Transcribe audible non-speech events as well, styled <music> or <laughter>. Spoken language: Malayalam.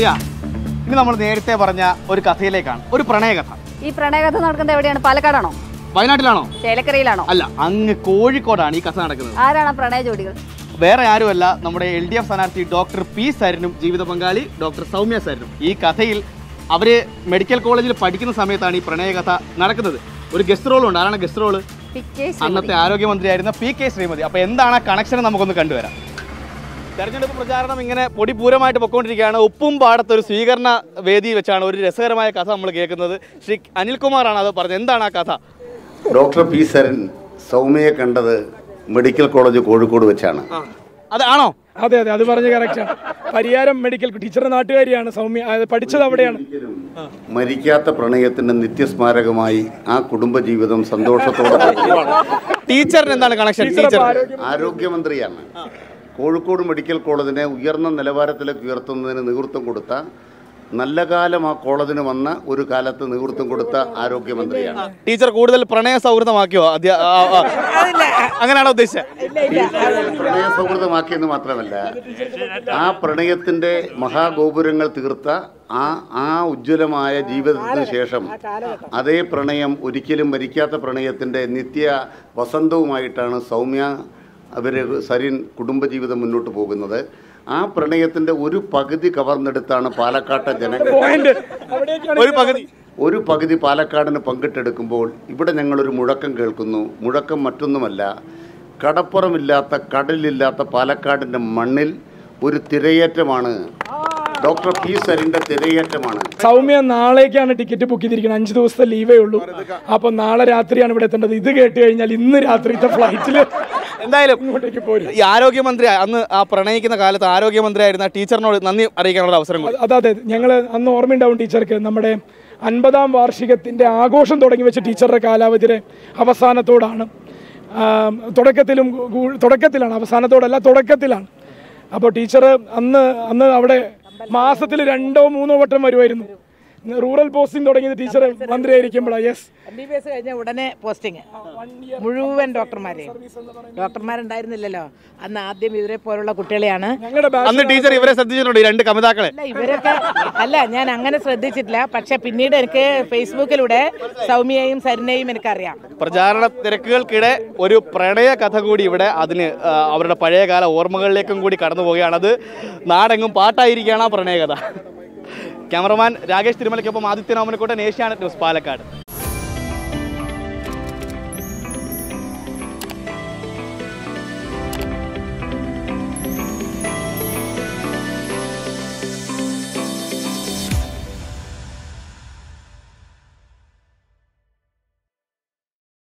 പ്രിയ ഇനി നമ്മൾ നേരത്തെ പറഞ്ഞ ഒരു കഥയിലേക്കാണ് ഒരു പ്രണയകഥ. ഈ പ്രണയകഥ നടക്കുന്നത് എവിടെയാണ്? പാലക്കാടാണോ? വയനാട്ടിലാണോ? ചേലക്കരയിലാണോ? അല്ല അങ്ങ് കോഴിക്കോടാണ് ഈ കഥ നടക്കുന്നത്. ആരാണ് പ്രണയ ജോഡികൾ? വേറെ ആരുമല്ല നമ്മുടെ എൽ ഡി എഫ് സ്ഥാനാർത്ഥി ഡോക്ടർ പി സരനും ജീവിത പങ്കാളി ഡോക്ടർ സൗമ്യ സരനും. ഈ കഥയിൽ അവർ മെഡിക്കൽ കോളേജിൽ പഠിക്കുന്ന സമയത്താണ് ഈ പ്രണയകഥ നടക്കുന്നത്. ഒരു ഗസ്റ്റ് റോൾ ഉണ്ട്. ആരാണ് ഗസ്റ്റ് റോൾ? അന്നത്തെ ആരോഗ്യമന്ത്രിയായിരുന്ന പി കെ ശ്രീമതി. അപ്പൊ എന്താണ് ആ കണക്ഷൻ നമുക്കൊന്ന് കണ്ടുവരാം. തെരഞ്ഞെടുപ്പ് പ്രചാരണം ഇങ്ങനെ പൊടിപൂരമായിട്ട് പൊക്കോണ്ടിരിക്കുകയാണ്. ഉപ്പും പാടത്ത് ഒരു സ്വീകരണ വേദി വെച്ചാണ് ഒരു രസകരമായ കഥ നമ്മൾ കേൾക്കുന്നത്. ശ്രീ അനിൽകുമാറാണ് അത് പറഞ്ഞത്. എന്താണ് ആ കഥ? ഡോക്ടർ പി സരൻ സൗമ്യയെ കണ്ടത് മെഡിക്കൽ കോളേജ് കോഴിക്കോട് വെച്ചാണ്. അതാണോ അതെ അതെ അത് പറഞ്ഞ കറക്റ്റാണ് പരിയാരം മെഡിക്കൽ ടീച്ചറുടെ നാട്ടുകാരിയാണ് സൗമ്യ. പഠിച്ചത് അവിടെയാണ്. മരിക്കാത്ത പ്രണയത്തിന്റെ നിത്യസ്മാരകമായി ആ കുടുംബജീവിതം സന്തോഷത്തോടെ <laughs> ടീച്ചറിന് എന്താണ് കണക്ഷൻ ടീച്ചർ. ടീച്ചർ ആരോഗ്യമന്ത്രിയാണ്. കോഴിക്കോട് മെഡിക്കൽ കോളേജിനെ ഉയർന്ന നിലവാരത്തിലേക്ക് ഉയർത്തുന്നതിന് നേതൃത്വം കൊടുത്ത നല്ല കാലം ആ കോളേജിന് വന്ന ഒരു കാലത്ത് നേതൃത്വം കൊടുത്ത ആരോഗ്യമന്ത്രിയാണ്. ടീച്ചർ കൂടുതൽ പ്രണയ സൗഹൃദമാക്കിയോ. അങ്ങനെയാണോ ഉദ്ദേശിച്ചത് പ്രണയ സൗഹൃദമാക്കിയെന്ന് മാത്രമല്ല ആ പ്രണയത്തിന്റെ മഹാഗോപുരങ്ങൾ തീർത്ത ആ ആ ഉജ്ജ്വലമായ ജീവിതത്തിന് ശേഷം അതേ പ്രണയം ഒരിക്കലും മരിക്കാത്ത പ്രണയത്തിന്റെ നിത്യ വസന്തവുമായിട്ടാണ് സൗമ്യ അവർ സരിൻ കുടുംബജീവിതം മുന്നോട്ട് പോകുന്നത്. ആ പ്രണയത്തിന്റെ ഒരു പകുതി കവർന്നെടുത്താണ് പാലക്കാട്ടെ ജനങ്ങൾ. ഒരു പകുതി. ഒരു പകുതി പാലക്കാടിന് പങ്കിട്ടെടുക്കുമ്പോൾ ഇവിടെ ഞങ്ങളൊരു മുഴക്കം കേൾക്കുന്നു. മുഴക്കം മറ്റൊന്നുമല്ല കടപ്പുറമില്ലാത്ത കടലില്ലാത്ത പാലക്കാടിന്റെ മണ്ണിൽ ഒരു തിരയേറ്റമാണ്. ഡോക്ടർ പി സരിന്റെ തിരയേറ്റമാണ്. സൗമ്യ നാളേക്കാണ് ടിക്കറ്റ് ബുക്ക് ചെയ്തിരിക്കുന്നത്. അഞ്ച് ദിവസത്തെ ലീവേ ഉള്ളൂ. അപ്പൊ നാളെ രാത്രിയാണ് ഇവിടെ എത്തേണ്ടത്. ഇത് കേട്ട് കഴിഞ്ഞാൽ ഇന്ന് രാത്രിത്തെ ഫ്ലൈറ്റിൽ എന്തായാലും ഈ ആരോഗ്യമന്ത്രി അന്ന് ആ പ്രണയിക്കുന്ന കാലത്ത് ആരോഗ്യമന്ത്രിയായിരുന്ന ടീച്ചറിനോട് നന്ദി അറിയിക്കാനുള്ള അവസരം അതെ അതെ ഞങ്ങൾ അന്ന് ഓർമ്മയുണ്ടാവും ടീച്ചർക്ക് നമ്മുടെ അൻപതാം വാർഷികത്തിന്റെ ആഘോഷം തുടങ്ങി വെച്ച ടീച്ചറുടെ കാലാവധിയുടെ അവസാനത്തോടാണ്. തുടക്കത്തിലും തുടക്കത്തിലാണ് അവസാനത്തോടല്ല തുടക്കത്തിലാണ്. അപ്പോൾ ടീച്ചർ അന്ന് അന്ന് അവിടെ മാസത്തിൽ രണ്ടോ മൂന്നോ വട്ടം വരുമായിരുന്നു. റൂറൽ പോസ്റ്റിംഗ് തുടങ്ങിയത് teacher മന്ത്രിയായിരിക്കുമ്പോഴാണ് yes M B B S കഴിഞ്ഞ ഉടനെ പോസ്റ്റിംഗ് മുഴുവൻ ഡോക്ടർമാരെ. ഡോക്ടർമാരുണ്ടായിരുന്നില്ലല്ലോ. അന്ന് ആദ്യം ഇവരെ പോലുള്ള കുട്ടികളെയാണ്. അന്ന് ടീച്ചർ ഇവരെ ശ്രദ്ധിച്ചിട്ടുണ്ട് ഈ രണ്ട് കമിതാക്കളെ. അല്ല ഇവരൊക്കെ അല്ല ഞാൻ അങ്ങനെ ശ്രദ്ധിച്ചിട്ടില്ല. പക്ഷെ പിന്നീട് എനിക്ക് ഫേസ്ബുക്കിലൂടെ സൗമ്യയും സരിനെയും എനിക്കറിയാം. പ്രചാരണ തിരക്കുകൾക്കിടെ ഒരു പ്രണയ കഥ കൂടി ഇവിടെ അതിന് അവരുടെ പഴയകാല ഓർമ്മകളിലേക്കും കൂടി കടന്നു പോവുകയാണ് അത് നാടെങ്ങും പാട്ടായിരിക്കുകയാണ് ആ പ്രണയകഥ ക്യാമറമാൻ രാകേഷ് തിരുമലയ്ക്കൊപ്പം ആദിത്യനാമനക്കോട്ടൻ ഏഷ്യാനെറ്റ് ന്യൂസ് പാലക്കാട്.